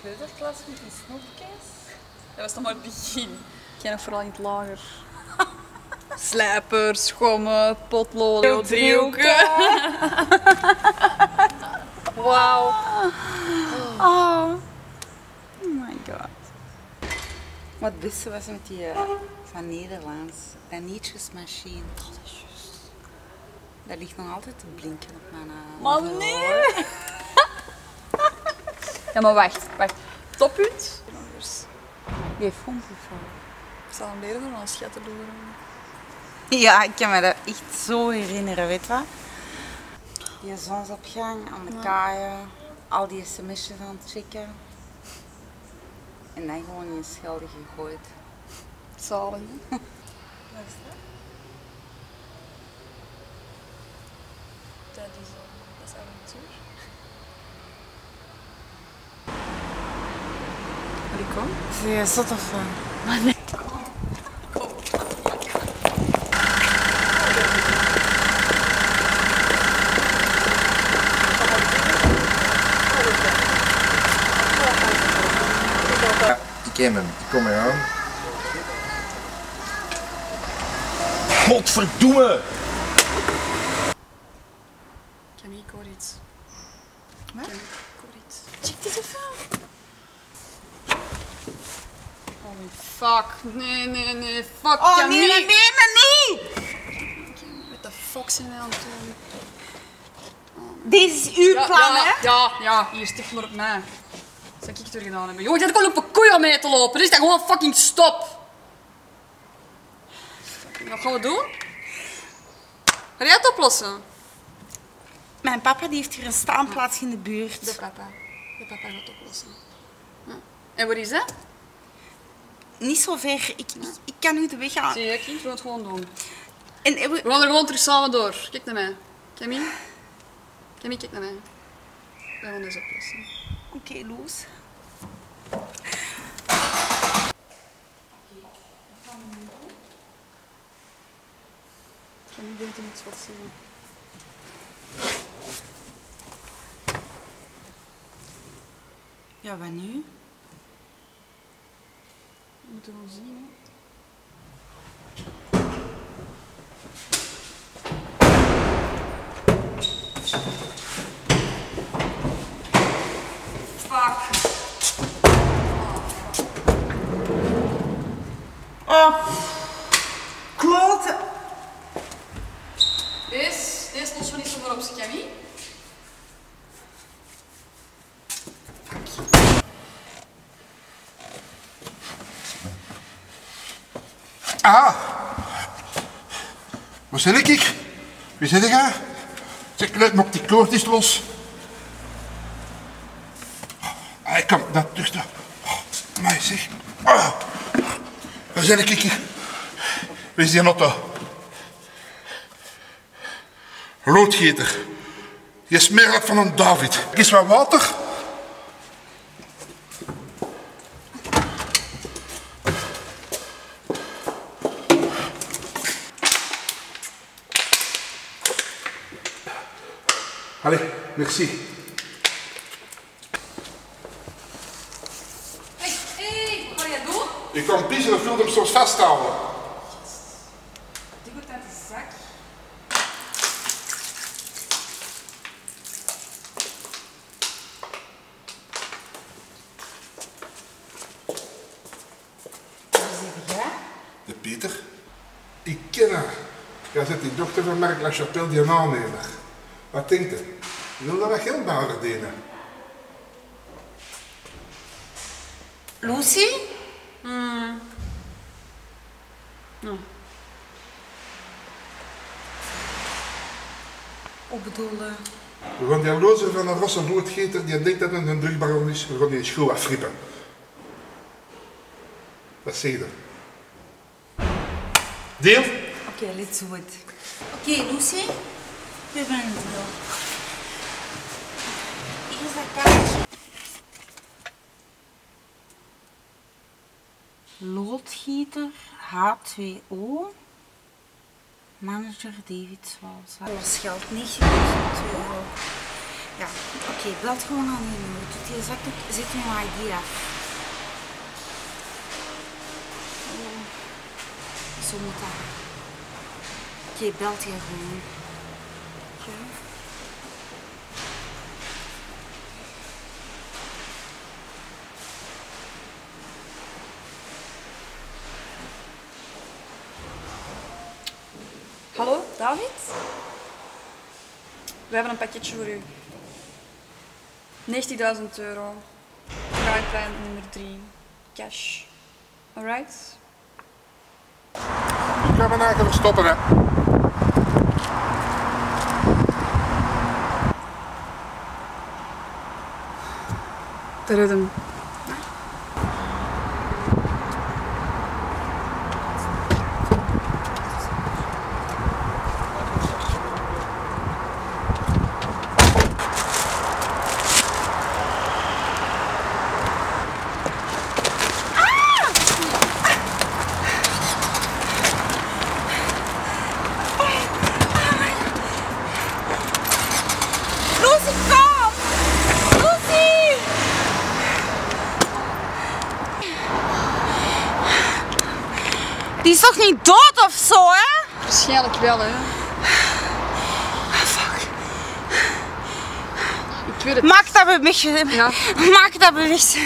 kleuterklas met die snoepjes. Dat was nog maar het begin. Ik ken nog vooral in het lager. Slijpers, schommen, potloden, driehoeken. Wauw. Oh. oh my god. Wat het beste was met die eh, van Nederlands, dat nietjesmachine. Oh, dat is juist. Dat ligt nog altijd te blinken op mijn uh, Maar nee. Ja, maar wacht, wacht. Toppunt. Die vond ik van. Ik zal hem leren door een schat te doen. Ja, ik kan me dat echt zo herinneren, weet je wat? Die zonsopgang aan de kaaien, al die sms'jes aan het checken. En dan gewoon in schelden gegooid. Zalig. Wat is dat? Dat is, dat is Ja, ik ken hem. Ik kom eraan. Godverdomme! Camille, ik hoor iets. Wat? Camille, ik hoor iets. Check dit even. Holy fuck. Nee, nee, nee. Fuck, Oh nee, nee, nee, nee! What the fuck zijn wij aan het doen? Dit is uw Ja, plan, ja, hè? ja, ja, hier stikt maar op mij. Zou ik het er gedaan hebben? Joh, je had gewoon op een koei om mee te lopen. Dus dat gewoon fucking stop. Wat gaan we doen? Ga jij het oplossen? Mijn papa die heeft hier een staanplaats in de buurt. De papa. De papa gaat het oplossen. Ja. En wat is dat? Niet zo ver. Ik, ik, ik kan u de weg aan. Zie je, kind, we het gewoon doen. En, eh, we- We gaan er gewoon terug samen door. Kijk naar mij. Camille? Camille, kijk naar mij. We gaan deze oplossen. Oké, Loes. Camille denkt iets wat zien. Ja, wat nu? We moeten gewoon zien. hè. Oh, klote. Deze, deze lossen we niet zo voor op, Camille. Ah! Wat zeg ik? Wie zit jij? Zeg, luid me op die koord is los. Ah, ik kan dat terug. dat- maar zeg. Ah. Waar zijn ik? Wie is die auto? Loodgieter. Je smeert van een David. Is wat water? Allez, merci. Hé, hey, wat ga jij doen? Ik kan piezen en voelde hem zo vasthouden. Die moet uit de zak. De Pieter? Ik ken haar. Jij zit die dochter van Marc Lachapelle, die aannemer. Wat denkt u? Wil dat wat geld bij haar verdienen? Lucy? Wat bedoelde? We gaan die lozer van een rosse loodgeter, die denkt dat het een drugbaron is, we gaan die school afrippen. Wat zeg je? Deel? Oké, let's do it. Oké, Lucy. We hebben een deal. Hier is dat kaartje. Loodgieter H2O. Manager David Swalza. Los geld 9000 euro. Ja, oké, belt gewoon aan die nummer. Doet die zakdoek, zet je ID af. Oh, Zo moet dat. Oké, belt je gewoon. Hallo, David? We hebben een pakketje voor u. 90.000 euro. Draaiplein nummer 3. Cash. Alright? Ik ga mijn eigenlijk stoppen, hè. De rhythm. Lucy, kom! Lucy! Die is toch niet dood of zo, hè? Waarschijnlijk wel, hè? Fuck. Ik weet het. Maak dat bewegje. Ja. Maak dat bewegje.